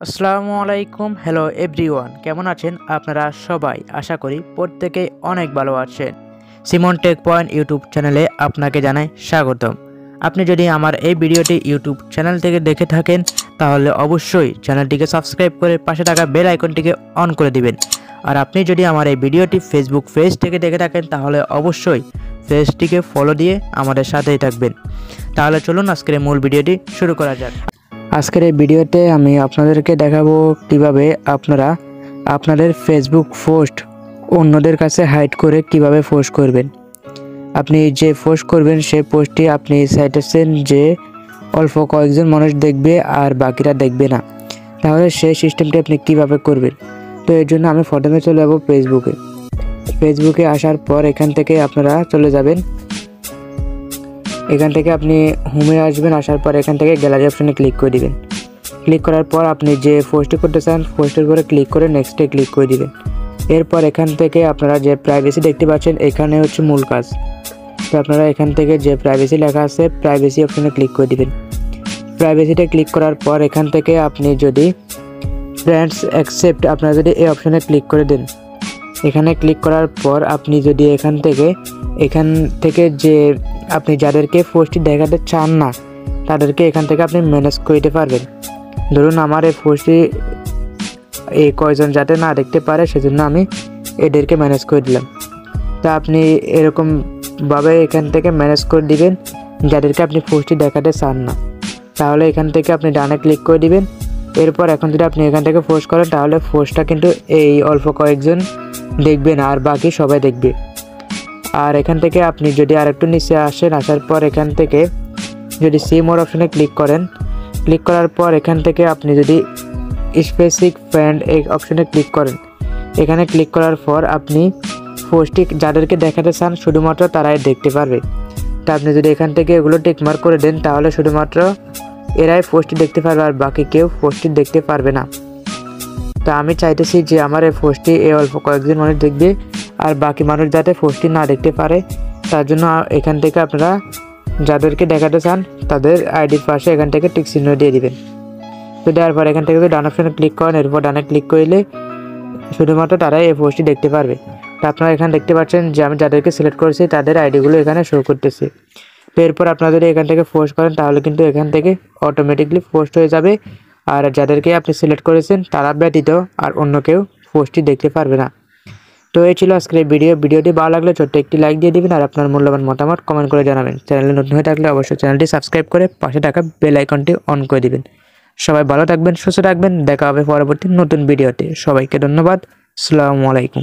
আসসালামু আলাইকুম hello everyone কেমন আছেন আপনারা সবাই? আশা করি প্রত্যেকেই অনেক ভালো আছেন। সিমন টেক পয়েন্ট ইউটিউব চ্যানেলে আপনাকে জানাই স্বাগতম। আপনি যদি আমার এই ভিডিওটি ইউটিউব চ্যানেল থেকে দেখে থাকেন, তাহলে অবশ্যই চ্যানেলটিকে সাবস্ক্রাইব করে পাশে থাকা বেল আইকনটিকে অন করে দিবেন। আর আপনি যদি আমার এই ভিডিওটি ফেসবুক পেজ থেকে দেখে থাকেন, তাহলে অবশ্যই পেজটিকে ফলো দিয়ে আমাদের সাথেই থাকবেন। তাহলে চলুন আজকের মূল ভিডিওটি শুরু করা যাক। আজকের এই ভিডিওতে আমি আপনাদেরকে দেখাবো কীভাবে আপনারা আপনাদের ফেসবুক পোস্ট অন্যদের কাছে হাইড করে কীভাবে পোস্ট করবেন। আপনি যে পোস্ট করবেন, সেই পোস্টটি আপনি চাইতেছেন যে অল্প কয়েকজন মানুষ দেখবে আর বাকিরা দেখবে না। তাহলে সেই সিস্টেমটি আপনি কীভাবে করবেন? তো এর জন্য আমি প্রথমে চলে যাব ফেসবুকে ফেসবুকে আসার পর এখান থেকে আপনারা চলে যাবেন। এখান থেকে আপনি হোমে আসবেন, আসার পর এখান থেকে গ্যালারি অপশানে ক্লিক করে দিবেন। ক্লিক করার পর আপনি যে পোস্টটি করতে চান পোস্টের উপরে ক্লিক করে নেক্সটে ক্লিক করে দিবেন। এরপর এখান থেকে আপনারা যে প্রাইভেসি দেখতে পাচ্ছেন, এখানে হচ্ছে মূল কাজ। তো আপনারা এখান থেকে যে প্রাইভেসি লেখা আছে প্রাইভেসি অপশানে ক্লিক করে দিবেন। প্রাইভেসিতে ক্লিক করার পর এখান থেকে আপনি যদি ফ্রেন্ডস অ্যাকসেপ্ট আপনারা যদি এই অপশানে ক্লিক করে দেন। এখানে ক্লিক করার পর আপনি যদি এখান থেকে এখান থেকে যে আপনি যাদেরকে পোস্টটি দেখাতে চান না, তাদেরকে এখান থেকে আপনি ম্যানেজ করে দিতে পারবেন। ধরুন আমার এই পোস্টটি এই কয়জন যাতে না দেখতে পারে, সেজন্য আমি এদেরকে ম্যানেজ করে দিলাম। তা আপনি এরকমভাবে এখান থেকে ম্যানেজ করে দিবেন, যাদেরকে আপনি পোস্টটি দেখাতে চান না। তাহলে এখান থেকে আপনি ডানে ক্লিক করে দিবেন। এরপর এখন যদি আপনি এখান থেকে পোস্ট করেন, তাহলে পোস্টটা কিন্তু এই অল্প কয়েকজন দেখবে না, আর বাকি সবাই দেখবে। আর এখান থেকে আপনি যদি আরেকটু নিচে আসেন, আসার পর এখান থেকে যদি সি মোর অপশানে ক্লিক করেন ক্লিক করার পর এখান থেকে আপনি যদি স্পেসিফিক ফ্যান্ড এই অপশানে ক্লিক করেন, এখানে ক্লিক করার পর আপনি পোস্টটি যাদেরকে দেখাতে চান, শুধুমাত্র তারাই দেখতে পারবে। তা আপনি যদি এখান থেকে এগুলো টেকমার্ক করে দেন, তাহলে শুধুমাত্র এরাই পোস্টটি দেখতে পারবে আর বাকি কেউ পোস্টটি দেখতে পারবে না। তা আমি চাইতেছি যে আমার এই পোস্টটি এই অল্প কয়েকজন মানুষ দেখবে আর বাকি মানুষ যাতে পোস্টটি না দেখতে পারে, তার জন্য এখান থেকে আপনারা যাদেরকে দেখাতে চান, তাদের আইডির পাশে এখান থেকে টিক চিহ্ন দিয়ে দিবেন। তো দেওয়ার পর এখান থেকে ডান অপশানে ক্লিক করেন, এরপর ডানে ক্লিক করলে শুধুমাত্র তারাই এই পোস্টটি দেখতে পারবে। তো আপনারা এখানে দেখতে পাচ্ছেন যে আমি যাদেরকে সিলেক্ট করেছি, তাদের আইডিগুলো এখানে শো করতেছে। তো এরপর আপনারা যদি এখান থেকে পোস্ট করেন, তাহলে কিন্তু এখান থেকে অটোমেটিকলি পোস্ট হয়ে যাবে। আর যাদেরকে আপনি সিলেক্ট করেছেন, তারা ব্যতীত আর অন্য কেউ পোস্টটি দেখতে পারবে না। তো এই ছিল আজকের ভিডিও। ভিডিওটি ভালো লাগলে ছোট্ট একটি লাইক দিয়ে দিবেন আর আপনার মূল্যবান মতামত কমেন্ট করে জানাবেন। চ্যানেলে নতুন হয়ে থাকলে অবশ্যই চ্যানেলটি সাবস্ক্রাইব করে পাশে থাকা বেল আইকনটি অন করে দিবেন। সবাই ভালো থাকবেন, সুস্থ থাকবেন। দেখা হবে পরবর্তী নতুন ভিডিওতে। সবাইকে ধন্যবাদ। আসসালামু আলাইকুম।